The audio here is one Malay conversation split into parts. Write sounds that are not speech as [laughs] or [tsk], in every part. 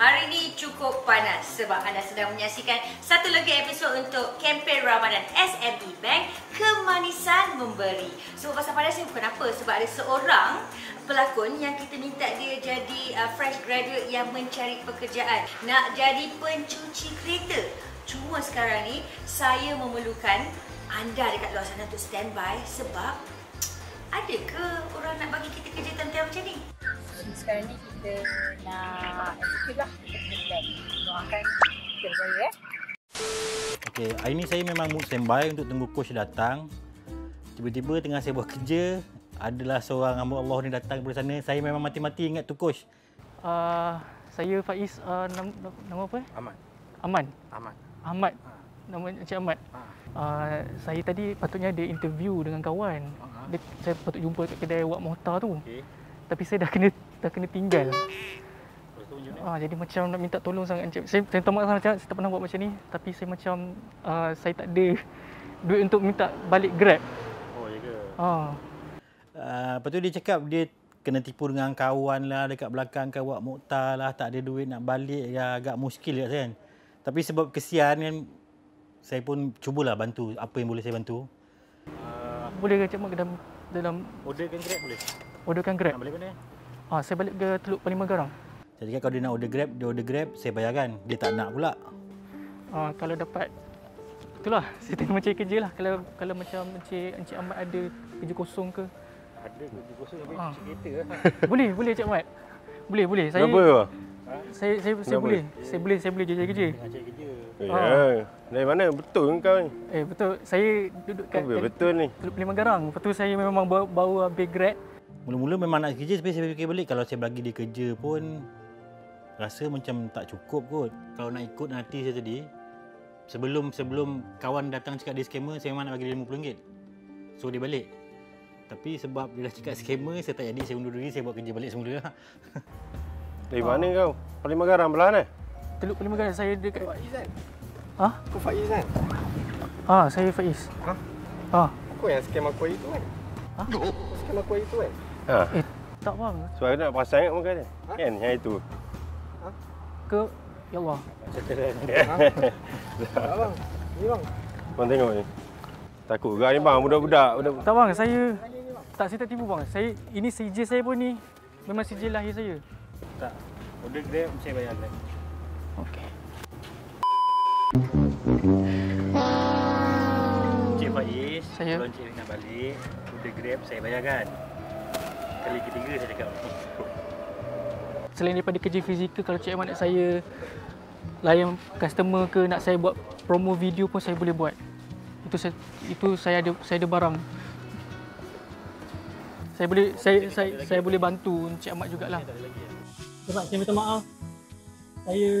Hari ini cukup panas sebab anda sedang menyaksikan satu lagi episod untuk kempen Ramadan SME Bank Kemanisan Memberi. So pasal panas ni bukan apa sebab ada seorang pelakon yang kita minta dia jadi uh, fresh graduate yang mencari pekerjaan. Nak jadi pencuci kereta. Cuma sekarang ni saya memerlukan anda dekat luar sana untuk standby sebab [tsk] ada ke orang nak bagi kita kerja tentang macam ni? Sekarang ni kita nak execute lah kita punya plan. Doakan kita berjaya eh. Okey, hari ni saya memang mood standby untuk tunggu coach datang. Tiba-tiba tengah saya buat kerja, adalah seorang hamba Allah ni datang daripada sana. Saya memang mati-mati ingat tu coach. Uh, saya Faiz, uh, nama, nama apa? Ahmad. Aman. Ahmad. Ahmad. Nama Encik Ahmad. Uh, saya tadi patutnya ada interview dengan kawan. Dia, saya patut jumpa kat kedai Wak Mohtar tu. Okey. Tapi saya dah kena dah kena tinggal. Ah, jadi macam nak minta tolong sangat Encik. Saya, saya minta maaf sangat saya tak pernah buat macam ni. Tapi saya macam uh, saya tak ada duit untuk minta balik Grab. Oh, ya ke? Ah. Uh, lepas tu dia cakap dia kena tipu dengan kawan lah dekat belakang kan Wak Mokhtar lah. Tak ada duit nak balik ya agak muskil kat saya kan. Tapi sebab kesian kan, saya pun cubalah bantu apa yang boleh saya bantu. Uh, Boleh ke Encik Mat dalam dalam orderkan Grab boleh? orderkan Grab? Nak balik mana? Ah, saya balik ke Teluk Panima Garang. Saya cakap kalau dia nak order Grab, dia order Grab, saya bayarkan. Dia tak nak pula. Ah, kalau dapat itulah [laughs] saya tengah mencari kerja lah kalau kalau macam Encik Encik Ahmad ada kerja kosong ke Ada kerja kosong tapi Ah. kereta lah. [laughs] boleh boleh Encik Ahmad boleh boleh saya Kenapa kau? saya saya, saya Kenapa? boleh saya boleh saya boleh kerja Tengah cari kerja. Ya. Ah. Dari mana? Betul ke kau ni? eh betul saya duduk kat Apa betul ni? Teluk Panima Garang lepas tu saya memang bawa, bawa habis grad Mula-mula memang nak kerja tapi saya fikir balik kalau saya bagi dia kerja pun rasa macam tak cukup kot. Kalau nak ikut nanti saya tadi sebelum sebelum kawan datang cakap dia scammer saya memang nak bagi dia RM50. So dia balik. Tapi sebab dia dah cakap scammer saya tak jadi saya undur diri saya buat kerja balik semula. [laughs] Dari mana kau? Paling Magaram belah mana? Teluk Panima Garang saya dekat Faiz kan? ah Kau Faiz kan? ah saya Faiz Ha? ah Kau yang scam aku hari tu kan? Ha? Kau scam aku hari tu kan? Ha. eh tak bang Sebab aku nak perasan kat muka dia. Ha? Kan? Yang itu. ke ya Allah Tak bang. Ni bang. Kau tengok ni. Takut juga ni bang. Budak-budak. Budak tak bang saya tak saya tak tipu bang saya ini CJ saya pun ni memang CJ lahir saya tak. Order Grab saya bayar Grab. okey Cik Faiz, Saya. kalau Cik nak balik, order Grab saya bayarkan. Kali ketiga saya cakap. selain daripada kerja fizikal kalau Cik Ahmad nak saya layan customer ke nak saya buat promo video pun saya boleh buat. Itu saya itu saya ada saya ada barang. Saya boleh saya saya, saya boleh bantu Encik Ahmad jugalah. Sebab saya minta maaf. Saya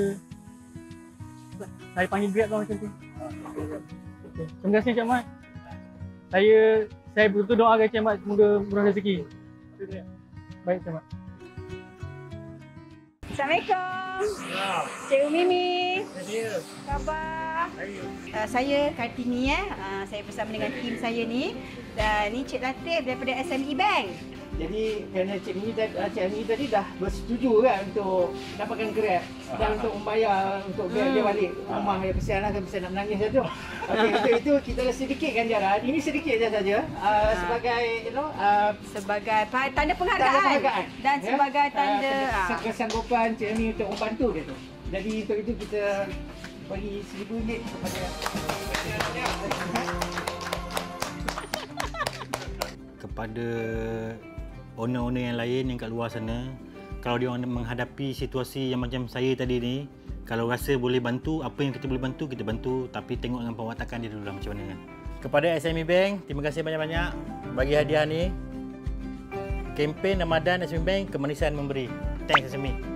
saya panggil Grab lah macam tu. Okay. Terima kasih Encik Ahmad. Saya saya betul doakan Encik Ahmad semoga murah rezeki. Baik Encik Ahmad. Assalamualaikum. Cikgu Mimi. Khabar? Uh, saya Kartini eh. Uh, saya bersama dengan tim saya ni. Dan ni Cik Latif daripada SME Bank. Jadi kerana Cik Mini tadi, Cik Mini tadi dah bersetuju kan untuk dapatkan Grab dan untuk membayar untuk Grab dia balik rumah ya kesian lah kan bisa nak menangis tu. Okey [laughs] untuk itu kita dah sedikit ganjaran. Ini sedikit je saja uh, sebagai you know uh, Sebagai tanda penghargaan. tanda penghargaan Dan ya. sebagai tanda... uh, ah. kesanggupan Cik Mini untuk membantu dia tu. Jadi untuk itu kita bagi RM1,000 kepada kepada owner-owner yang lain yang kat luar sana kalau dia menghadapi situasi yang macam saya tadi ni kalau rasa boleh bantu apa yang kita boleh bantu kita bantu tapi tengok dengan pewatakan dia dulu lah macam mana kan. Kepada SME Bank terima kasih banyak-banyak bagi hadiah ni. Kempen Ramadan SME Bank kemanisan memberi. Thanks SME